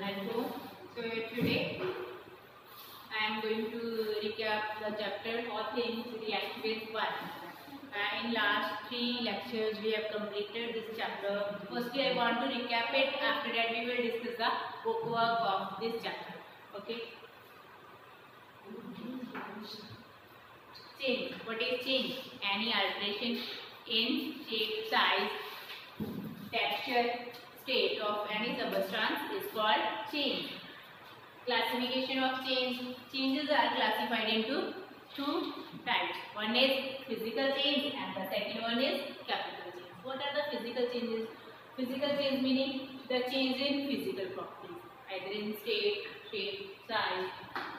Nalco. So today I am going to recap the chapter How Things React with One. Uh, in last three lectures we have completed this chapter. Firstly I want to recap it. After that we will discuss the bookwork of this chapter. Okay. Change. What is change? Any alteration in shape, size, texture, state of any substance is called change. Classification of change. Changes are classified into two types. One is physical change and the second one is chemical change. What are the physical changes? Physical change meaning the change in physical properties, either in state, shape, size,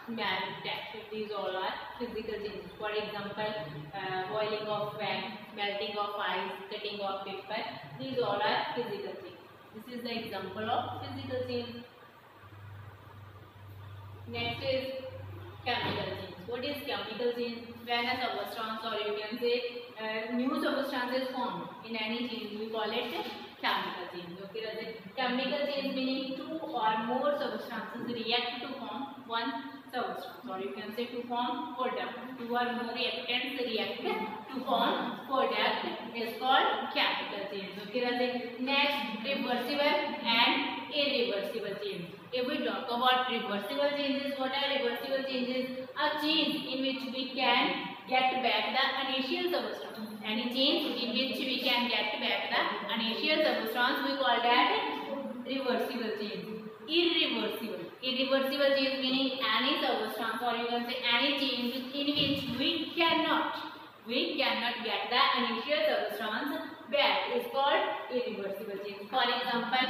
smell, texture. These all are physical changes. For example, uh, boiling of wax, melting of ice, cutting of paper. These all are physical changes. This is the example of physical change. Next is chemical change. What is chemical change? When a substance or you can say uh, new substance is formed in any change, we call it chemical change. Okay, it. Chemical change meaning two or more substances react to form one substance or you can say to form product. Two or more reactants react to form product is called chemical change. Okay, it. Next, reversible and irreversible change. If we talk about reversible changes, what are reversible changes? A change in which we can get back the initial substance. Any change in which we can get back the initial substance, we call that reversible change. Irreversible. Irreversible change meaning any substance or you can say any change in which we cannot, we cannot get the initial substance back is called irreversible change. For example,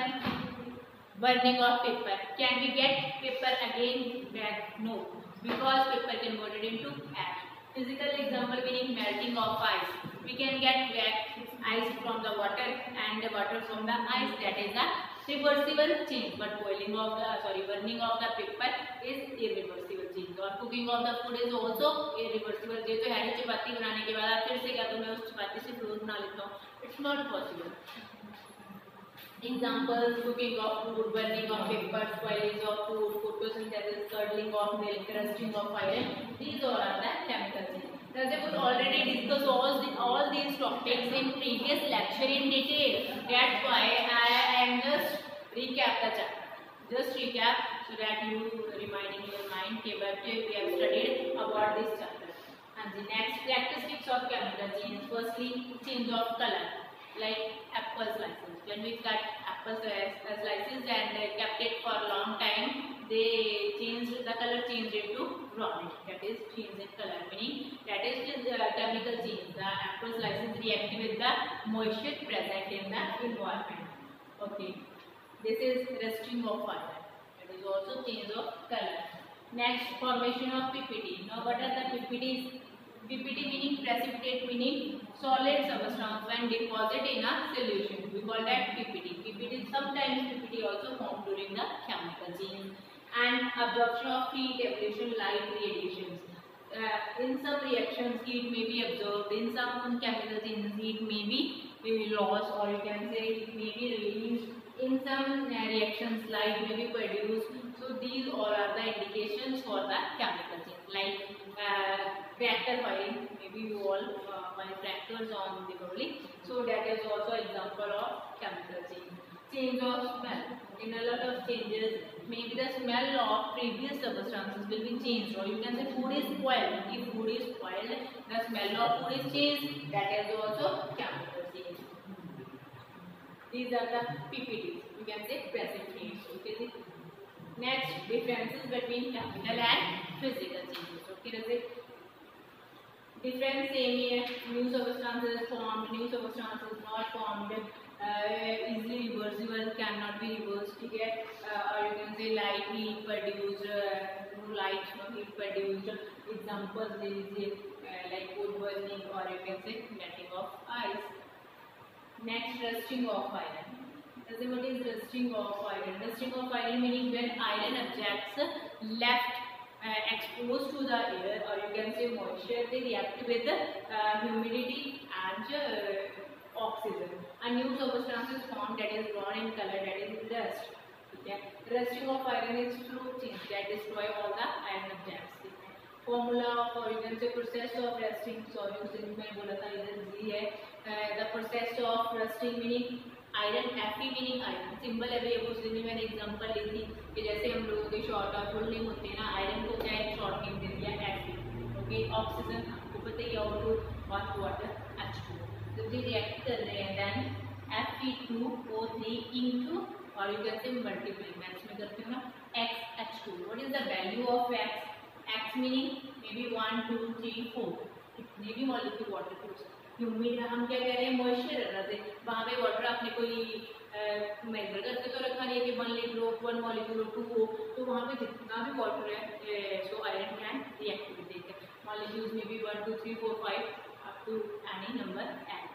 burning of paper. Can we get paper again back? No, because paper converted into ash. Physical example meaning melting of ice. We can get back ice from the water and the water from the ice. That is a reversible change but boiling of the sorry burning of the paper is irreversible change और cooking of the food is also irreversible change तो हरी चपाती बनाने के बाद आप फिर से क्या तो मैं उस चपाती से फ्लोर बना लेता हूँ। It's not possible examples cooking of food burning of paper boiling of food photosynthesis curdling of milk rusting of iron these all are the chemical change We could already discuss all, the, all these topics in previous lecture in detail. That's why I am just recap the chapter. Just recap so that you reminding your mind what we have studied about this chapter. And the next characteristics of chemical change. Firstly, change of color like apple slices. When we cut apple slices and uh, kept it for a long time, they changed the color changed into brownish. That is change in color. Meaning that is the chemical change. The apple slices react with the moisture present in the environment. Okay. This is rusting of fire. That is also change of color. Next, formation of PPT. Now, what are the PPTs? PPT meaning precipitate meaning solid substance when deposit in a solution. We call that PPT. PPT sometimes PPT also formed during the chemical change. And absorption of heat, evolution, light, radiations. Uh, in some reactions heat may be absorbed, in some chemical changes heat may be lost or you can say it may be released. In some reactions light may be produced. So these all are the indications for the chemical change. Like uh, tractor firing, maybe you all uh, buy on the Diwali. So that is also example of chemical change. Change of smell. In a lot of changes, maybe the smell of previous substances will be changed or you can say food is spoiled. If food is spoiled, the smell of food is changed. That is also chemical change. These are the PPTs. You can say presentations. Okay. Next, differences between chemical and physical changes. Okay, does it? Different same here. New substances formed, new substances not formed. Uh, easily reversible, cannot be reversed. Okay, uh, or you can say light heat produced, uh, no light heat produced. Examples there is uh, like wood burning, or you can say melting of ice. Next, rusting of iron. As what is rusting of iron? Rusting of iron meaning when iron objects left uh, exposed to the air or you can say moisture, they react with uh, humidity and uh, oxygen. A new substance is formed that is brown in color, that is dust. Okay. Rusting of iron is through change that destroy all the iron objects. Formula of or you can say process of rusting. Sorry उस दिन मैं बोला था इधर जी है. Uh, the process of rusting meaning iron happy meaning iron है भैया कुछ दिन में मैंने एग्ज़ाम्पल ली थी कि जैसे हम लोगों के शॉर्ट और फुल नेम होते हैं ना आयरन को क्या एक शॉर्ट नेम दे दिया एफ़ हैप्पी ओके ऑक्सीजन आपको पता ही और टू तो और वाटर एच टू जब ये रिएक्ट कर रहे हैं then F P two O three in two और यू कैसे मल्टीप्लाई मैं इसमें करती हूँ ना X H two what is the value of X X meaning may be one two three four कितने भी मॉलिक्यूल वाटर के हो सकते ह्यूमिड हम क्या कह रहे हैं मॉइस्चर रह रहे थे वहाँ पे वाटर आपने कोई मेजर करके तो रखा नहीं है कि वन लीटर हो वन मॉलिक्यूल टू हो तो वहाँ पे जितना भी वाटर है so iron can react with it molecules में भी one two three four five up to any number N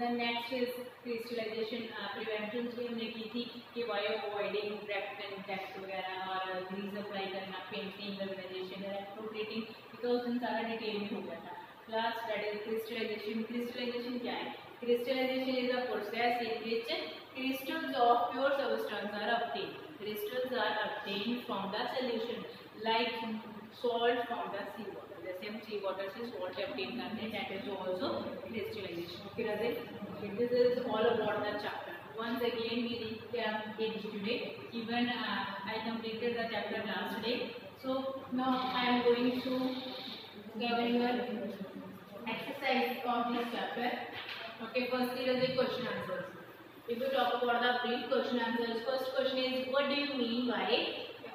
next is crystallization uh, prevention भी हमने की थी कि वायर अवॉइडिंग एंड टैक्स वगैरह और ग्रीज अप्लाई करना पेंटिंग वैल्यूनाइजेशन इलेक्ट्रोप्लेटिंग बिकॉज़ उस सारा डिटेल में हो गया था plus that is crystallization crystallization क्या है crystallization is a process in which crystals of pure substance are obtained crystals are obtained from the solution like salt from the sea water obtain करते हैं that is also crystallization okay this is all about the chapter once again we did today even uh, I completed the chapter last day so now I am going to give your exercise of this chapter Okay, first is a question answers. If we talk about the brief question answers, first question is what do you mean by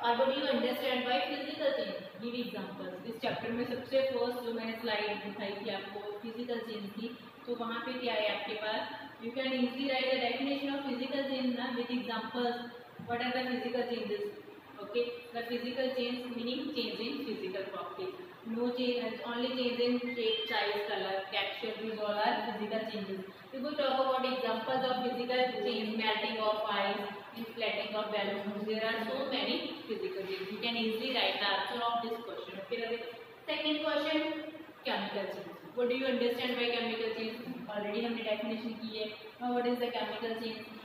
or what do you understand by physical change? Give example इस chapter में सबसे first जो मैंने slide दिखाई थी आपको physical change थी तो वहाँ पे क्या है आपके पास? You can easily write the definition of physical change ना with examples what are the physical changes okay, the physical change meaning change in physical properties no change only change in shape size color texture these all are physical changes we will talk about examples of physical change melting of ice inflating of balloons there are so many physical changes you can easily write the answer of this question okay second question chemical change what do you understand by chemical change already हमने definition की है now what is the chemical change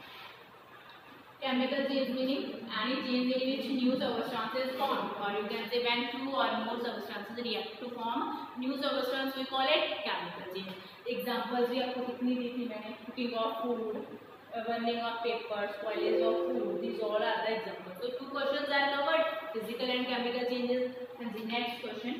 Chemical change meaning any change in which new substance is formed or you can say when two or more substances react to form new substance we call it chemical change. Examples भी आपको कितनी दी थी मैंने cooking of food, uh, burning of paper, spoilage of food. These all are the examples. So two questions are covered: physical and chemical changes. And the next question.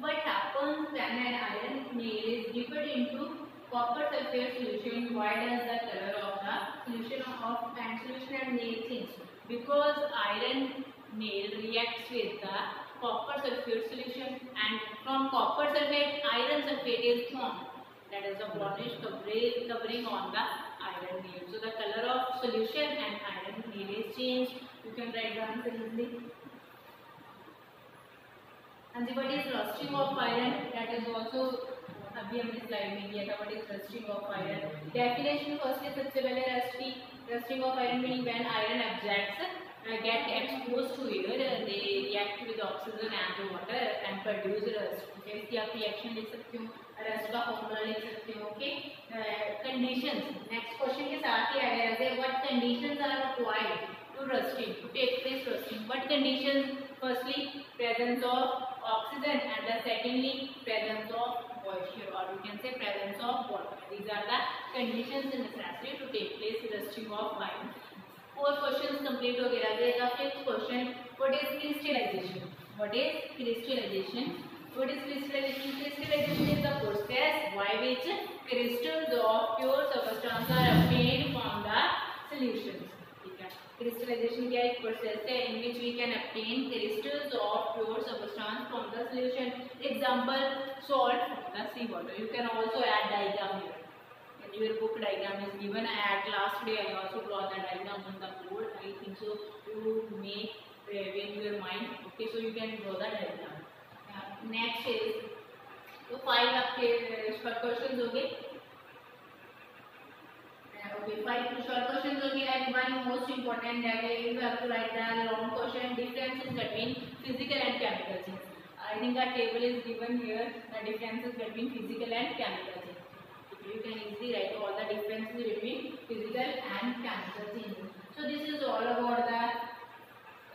What happens when an iron nail is dipped into copper sulfate solution? Why does the color of the solution of and solution and nail change? Because iron nail reacts with the copper sulfate solution and from copper sulfate iron sulfate is formed. That is a brownish covering, covering on the iron nail. So the color of solution and iron nail is changed. You can write the answer easily. And the what is rusting of iron? That is also अभी हमने slide में किया था what is rusting of iron definition first सबसे पहले rusty rusting of iron meaning when iron get exposed to air uh, they react with oxygen and the water and produce rust. इसकी आप reaction लिख सकते हो रस्ट का formula लिख सकते हो ओके कंडीशंस नेक्स्ट क्वेश्चन के साथ ही आ गया है what conditions are required to rusting? To take place rusting what conditions? Firstly presence of oxygen and the secondly presence of moisture or you can say presence of water these are the conditions necessary to take place rusting of iron four questions complete ho gaya the fifth question what is crystallization what is crystallization what is crystallization crystallization is the process by which crystals of pure substance are obtained from the solutions crystallization क्या एक process है in which we can obtain crystals of pure substance from the solution example salt from the sea water you can also add diagram here in your book diagram is given at last day I also draw the diagram on the board I think so you make uh, in your mind okay so you can draw the diagram uh, next is तो five आपके short questions हो गए Okay, five short questions only and one most important that you have to write the long question differences between physical and chemical change. I think a table is given here, the differences between physical and chemical change. You can easily write all the differences between physical and chemical changes. So this is all about the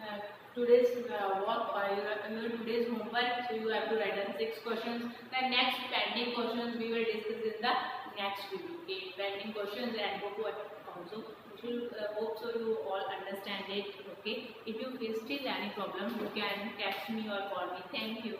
uh, today's uh, work or your, your today's homework. So you have to write down six questions. The next pending questions we will discuss in the video. Okay, pending questions and go to also. Uh, hope so you all understand it. Okay. If you still any problem, you can text me or call me. Thank you.